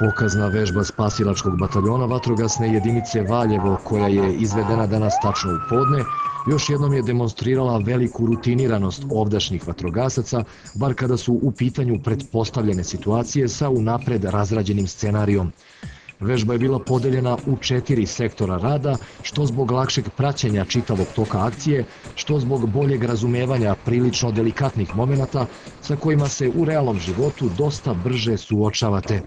Pokazna vežba spasilačkog bataljona vatrogasne jedinice Valjevo, koja je izvedena danas tačno u podne, još jednom je demonstrirala veliku rutiniranost ovdašnjih vatrogasaca, bar kada su u pitanju pretpostavljene situacije sa unapred razrađenim scenarijom. Vežba je bila podeljena u četiri sektora rada, što zbog lakšeg praćenja čitavog toka akcije, što zbog boljeg razumevanja prilično delikatnih momenata sa kojima se u realnom životu dosta brže suočavate.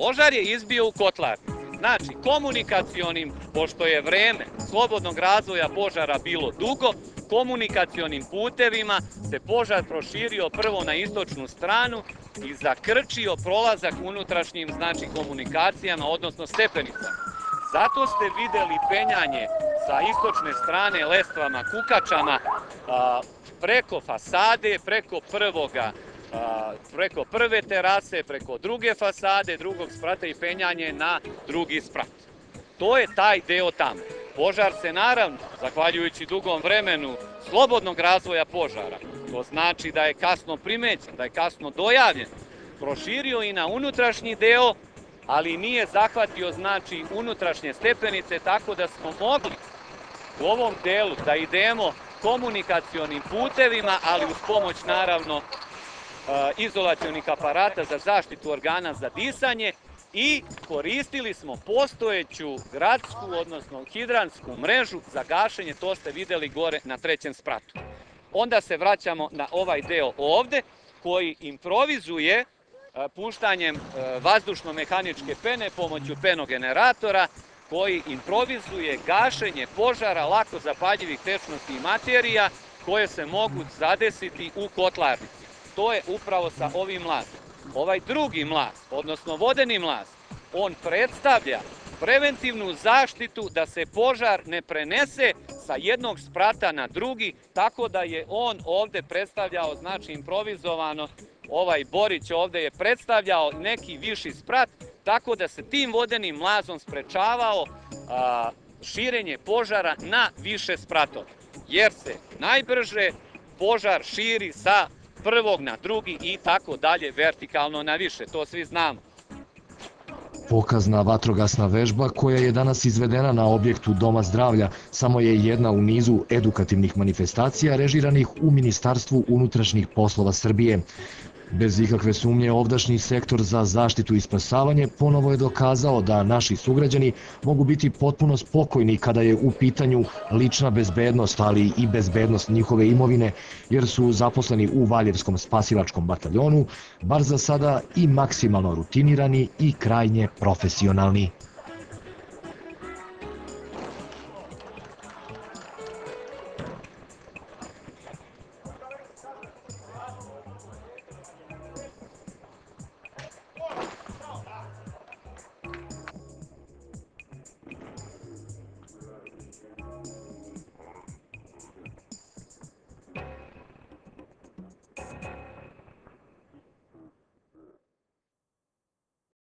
Požar je izbio u kotlarni. Znači, komunikacionim, pošto je vreme slobodnog razvoja požara bilo dugo, komunikacionim putevima se požar proširio prvo na istočnu stranu i zakrčio prolazak unutrašnjim znači komunikacijama, odnosno stepenicama. Zato ste videli penjanje sa istočne strane lestvama, kukačama, preko fasade, preko prvoga preko prve terase, preko druge fasade, drugog sprata i penjanje na drugi sprat. To je taj deo tamo. Požar se naravno, zahvaljujući dugom vremenu slobodnog razvoja požara, to znači da je kasno primećen, da je kasno dojavljen, proširio i na unutrašnji deo, ali nije zahvatio znači unutrašnje stepenice, tako da smo mogli u ovom delu da idemo komunikacionim putevima, ali uz pomoć naravno izolacionih aparata za zaštitu organa za disanje i koristili smo postojeću gradsku, odnosno hidransku mrežu za gašenje, to ste videli gore na trećem spratu. Onda se vraćamo na ovaj deo ovde koji improvizuje puštanjem vazdušno-mehaničke pene pomoću penogeneratora koji improvizuje gašenje požara lako zapaljivih tečnosti i materija koje se mogu zadesiti u kotlarnici to je upravo sa ovim mlastom. Ovaj drugi mlaz, odnosno vodeni mlaz, on predstavlja preventivnu zaštitu da se požar ne prenese sa jednog sprata na drugi, tako da je on ovde predstavljao, znači improvizovano, ovaj Borić ovde je predstavljao neki viši sprat, tako da se tim vodenim mlazom sprečavao a, širenje požara na više spratova. Jer se najbrže požar širi sa prvog na drugi i tako dalje vertikalno na više, to svi znamo. Pokazna vatrogasna vežba koja je danas izvedena na objektu Doma zdravlja samo je jedna u nizu edukativnih manifestacija režiranih u Ministarstvu unutrašnjih poslova Srbije. Bez ikakve sumnje, ovdašnji sektor za zaštitu i spasavanje ponovo je dokazao da naši sugrađani mogu biti potpuno spokojni kada je u pitanju lična bezbednost, ali i bezbednost njihove imovine, jer su zaposleni u Valjevskom spasilačkom bataljonu, bar za sada i maksimalno rutinirani i krajnje profesionalni.